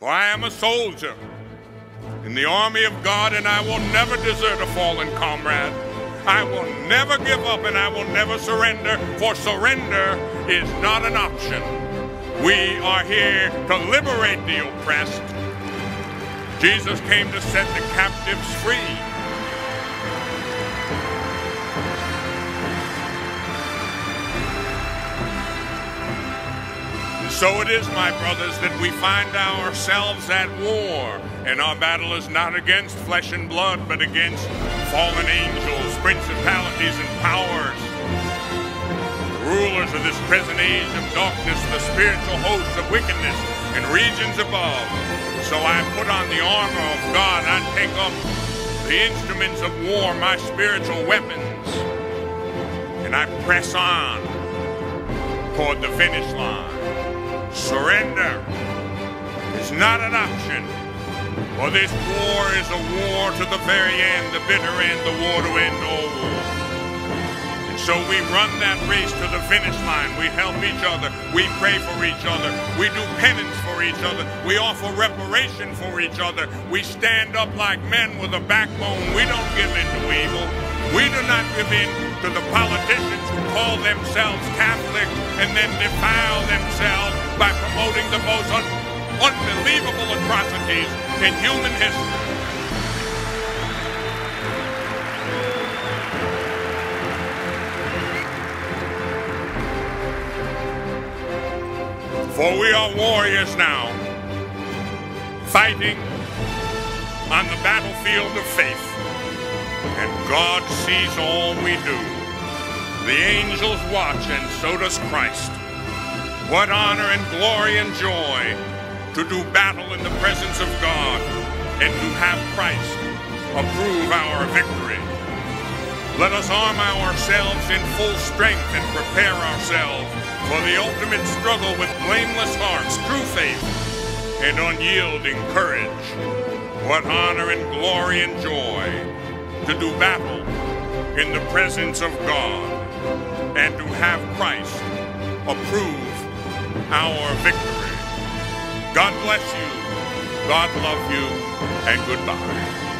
For I am a soldier in the army of God, and I will never desert a fallen comrade. I will never give up and I will never surrender, for surrender is not an option. We are here to liberate the oppressed. Jesus came to set the captives free. So it is, my brothers, that we find ourselves at war, and our battle is not against flesh and blood, but against fallen angels, principalities, and powers, rulers of this present age of darkness, the spiritual hosts of wickedness in regions above. So I put on the armor of God, I take up the instruments of war, my spiritual weapons, and I press on toward the finish line. Surrender is not an option, for this war is a war to the very end, the bitter end, the war to end all war. And so we run that race to the finish line. We help each other. We pray for each other. We do penance for each other. We offer reparation for each other. We stand up like men with a backbone. We don't give in to evil. We do not give in to the politicians who call themselves Catholic and then defile themselves by promoting the most un unbelievable atrocities in human history. For we are warriors now, fighting on the battlefield of faith. And God sees all we do. The angels watch, and so does Christ. What honor and glory and joy to do battle in the presence of God and to have Christ approve our victory. Let us arm ourselves in full strength and prepare ourselves for the ultimate struggle with blameless hearts, true faith, and unyielding courage. What honor and glory and joy to do battle in the presence of God and to have Christ approve our victory. God bless you. God love you. And goodbye.